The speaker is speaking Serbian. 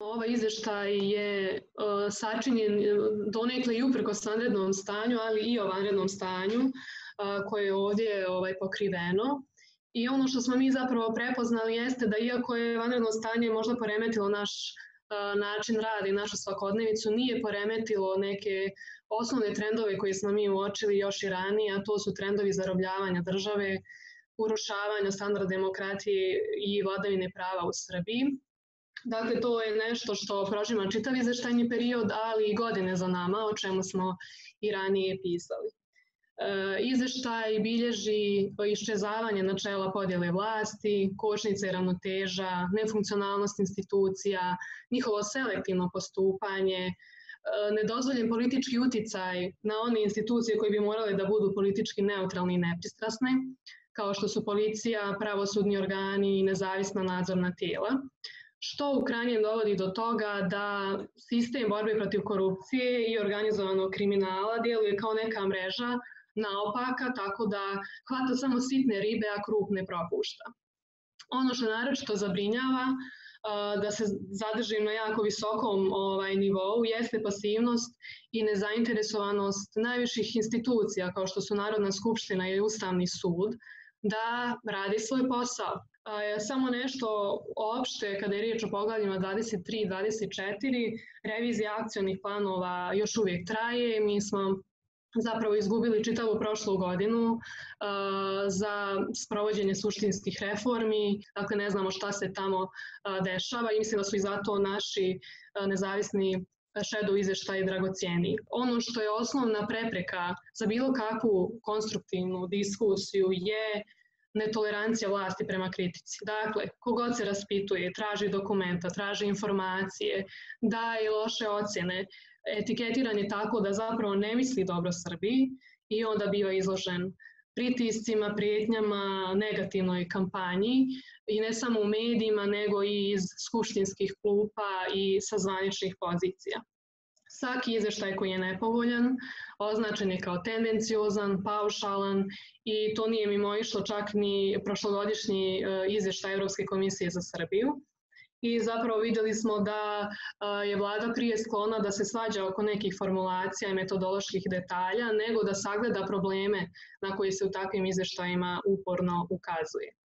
Ovaj izveštaj je sačinjen donekle i uprko vanrednom stanju, ali i o vanrednom stanju koje je ovdje ovaj, pokriveno. I ono što smo mi zapravo prepoznali jeste da iako je vanredno stanje možda poremetilo naš način rada i našu svakodnevicu, nije poremetilo neke osnovne trendove koje smo mi uočili još i ranije, a to su trendovi zarobljavanja države, urušavanja standarda demokratije i vladavine prava u Srbiji. Dakle, to je nešto što prožima čitav izveštajni period, ali i godine za nama, o čemu smo i ranije pisali. E, izveštaj bilježi iščezavanje načela podjele vlasti, kočnice i ravnoteža, nefunkcionalnost institucija, njihovo selektivno postupanje, e, nedozvoljen politički uticaj na one institucije koje bi morale da budu politički neutralni i nepristrasne, kao što su policija, pravosudni organi i nezavisna nadzorna tijela, što u krajnjem dovodi do toga da sistem borbe protiv korupcije i organizovanog kriminala djeluje kao neka mreža naopaka, tako da hvata samo sitne ribe, a krupne propušta. Ono što naročito zabrinjava, da se zadržim na jako visokom ovaj, nivou, jeste pasivnost i nezainteresovanost najviših institucija kao što su Narodna skupština i Ustavni sud da radi svoj posao. Samo nešto opšte kada je riječ o poglavljima 23 i 24, revizija akcionih planova još uvijek traje. Mi smo zapravo izgubili čitavu prošlu godinu za sprovođenje suštinskih reformi, dakle ne znamo šta se tamo dešava i mislim da su i zato naši nezavisni shadow izveštaj dragocijeni. Ono što je osnovna prepreka za bilo kakvu konstruktivnu diskusiju je netolerancija vlasti prema kritici. Dakle, kogod se raspituje, traži dokumenta, traži informacije, daje loše ocjene, etiketiran je tako da zapravo ne misli dobro Srbiji i onda biva izložen pritiscima, prijetnjama, negativnoj kampanji i ne samo u medijima nego i iz skupštinskih klupa i sa zvaničnih pozicija. Svaki izveštaj koji je nepovoljan označen je kao tendenciozan, paušalan i to nije mimo išlo čak ni prošlogodišnji e, izveštaj Evropske komisije za Srbiju i zapravo videli smo da je vlada prije sklona da se svađa oko nekih formulacija i metodoloških detalja, nego da sagleda probleme na koje se u takvim izveštajima uporno ukazuje.